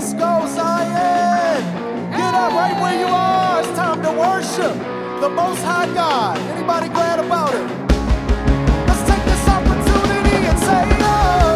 Let's go, Zion. Get up right where you are. It's time to worship the Most High God. Anybody glad about it? Let's take this opportunity and say, oh.